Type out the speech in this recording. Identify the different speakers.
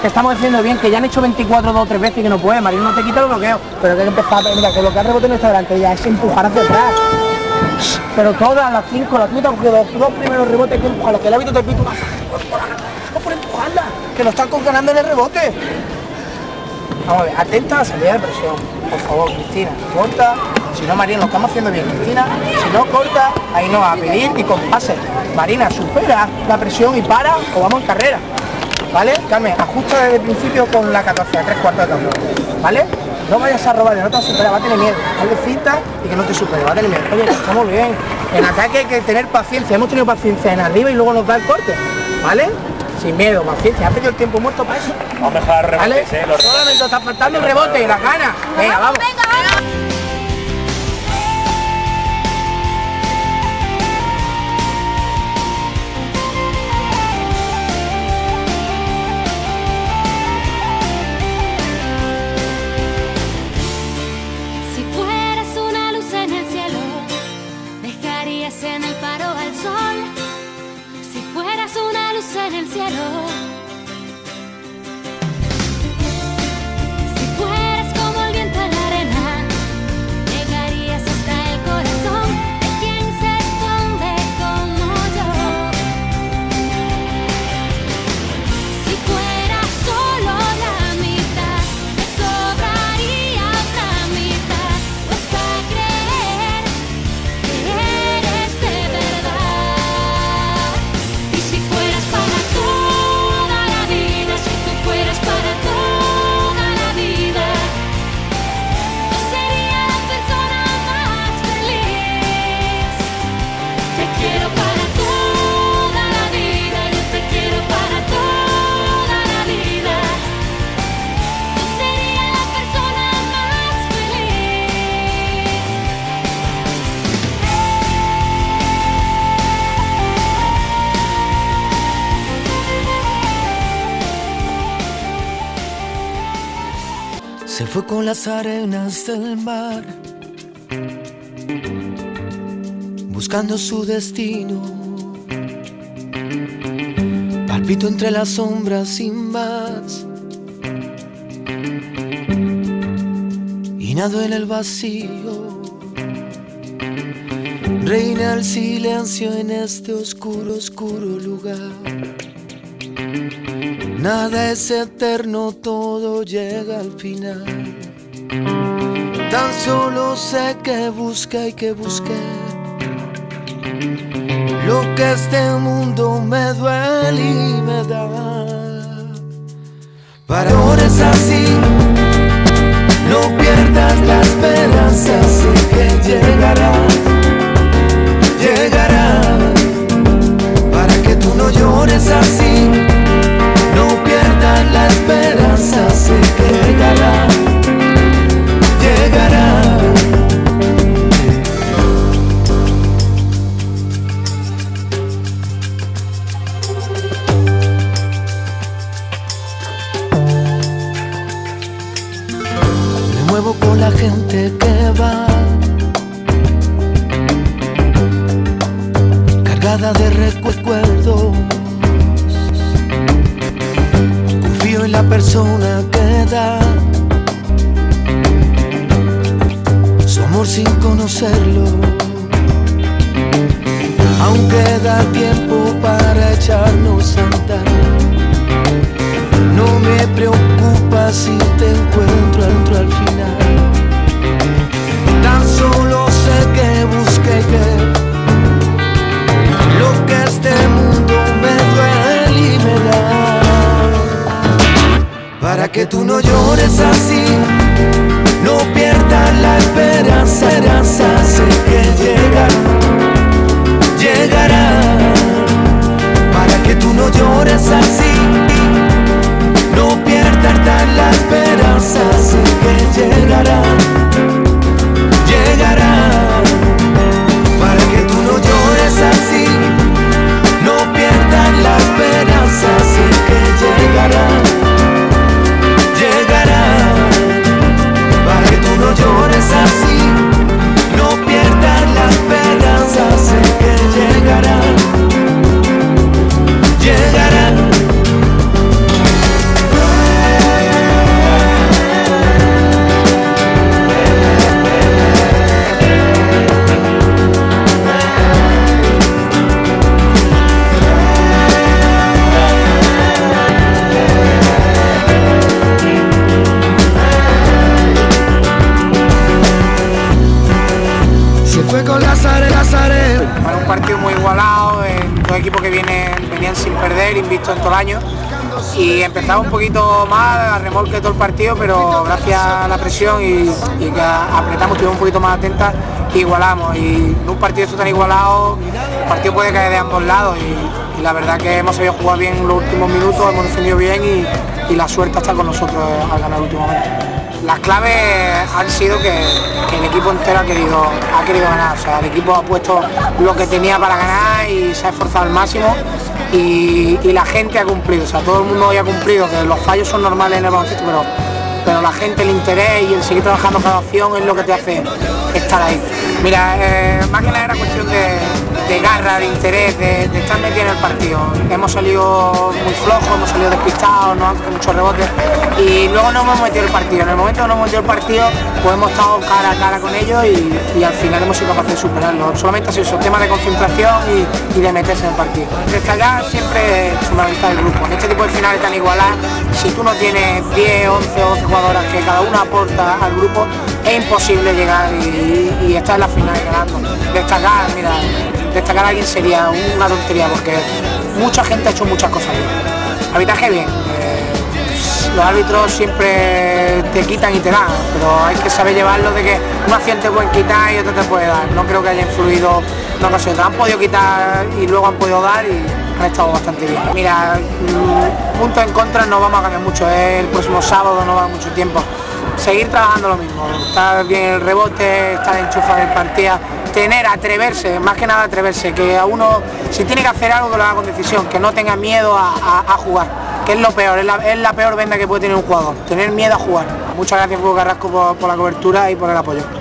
Speaker 1: que estamos haciendo bien, que ya han hecho 24 dos o tres veces y que no puede, Marino no te quita el bloqueo, pero que empezar, mira, que bloquear rebote no está delante, ya es empujar hacia atrás. Pero todas las cinco, las tuyas, porque los dos primeros rebotes que empujarlos, que el hábito te pito, no por empujarla, que lo están ganando en el rebote. Vamos a ver, atenta a la salida de presión, por favor, Cristina, corta, si no Marina, lo estamos haciendo bien, Cristina, si no corta, ahí no a pedir y con pase. Marina, supera la presión y para o vamos en carrera. ¿Vale? Carmen, ajusta desde el principio con la 14, a tres cuartos de campo. ¿Vale? No vayas a robar, no te supera, va a tener miedo. Hazle cinta y que no te supere, va a tener miedo. Oye, estamos bien. En ataque hay que tener paciencia. Hemos tenido paciencia en arriba y luego nos da el corte. ¿Vale? Sin miedo, paciencia. Ha perdido el tiempo muerto para eso.
Speaker 2: Vamos a mejorar
Speaker 1: ¿Vale?
Speaker 2: rebotes, eh, los
Speaker 1: Solamente está faltando el rebote y la gana. Venga, vamos.
Speaker 3: Fue con las arenas del mar, buscando su destino. Palpito entre las sombras sin más. Y nado en el vacío. Reina el silencio en este oscuro, oscuro lugar. Nada es eterno, todo llega al final. Tan solo sé que busca y que busqué. Lo que este mundo me duele y me da. Para ahora es así. No pierdas la esperanza, sé que llegará. Cargada de recuerdos. Confío en la persona que da su amor sin conocerlo. Aunque da tiempo para echarnos a andar. No me preocupa si te encuentro al que tú no llores así,
Speaker 1: y empezaba un poquito más a remolque todo el partido, pero gracias a la presión y, que apretamos, estuvimos un poquito más atentas, igualamos. Y en un partido esto tan igualado, el partido puede caer de ambos lados y, la verdad que hemos sabido jugar bien los últimos minutos, hemos defendido bien y, la suerte está con nosotros al ganar últimamente. Las claves han sido que, el equipo entero ha querido, ha querido ganar, o sea, el equipo ha puesto lo que tenía para ganar y se ha esforzado al máximo y, la gente ha cumplido, o sea, todo el mundo hoy ha cumplido, que los fallos son normales en el baloncesto, pero, pero la gente, el interés y el seguir trabajando cada opción es lo que te hace estar ahí. Mira, eh, más que nada era cuestión de, garra, de interés, de, estar metido en el partido. Hemos salido muy flojos, hemos salido despistados, no han muchos rebotes y luego no hemos metido el partido. En el momento que no hemos metido el partido, pues hemos estado cara a cara con ellos y, al final hemos sido capaces de superarlo. Solamente ha sido un tema de concentración y, de meterse en el partido. Destacar siempre es fundamental el grupo. En este tipo de finales tan igualadas, si tú no tienes 10, 11 o 12 jugadoras que cada una aporta al grupo, es imposible llegar y, estar en la final ganando. Destacar, mira, destacar a alguien sería una tontería porque mucha gente ha hecho muchas cosas bien. Habitaje bien. Eh, los árbitros siempre te quitan y te dan, pero hay que saber llevarlo de que un acción te puede quitar y otro te puede dar. No creo que haya influido no ocasión. Han podido quitar y luego han podido dar y han estado bastante bien. Mira, mm, punto en contra no vamos a cambiar mucho. El próximo sábado no va mucho tiempo seguir trabajando lo mismo, estar bien el rebote, estar enchufado en partida, tener, atreverse, más que nada atreverse, que a uno, si tiene que hacer algo, que lo haga con decisión, que no tenga miedo a, jugar, que es lo peor, es la, peor venda que puede tener un jugador, tener miedo a jugar. Muchas gracias Hugo Carrasco por, por la cobertura y por el apoyo.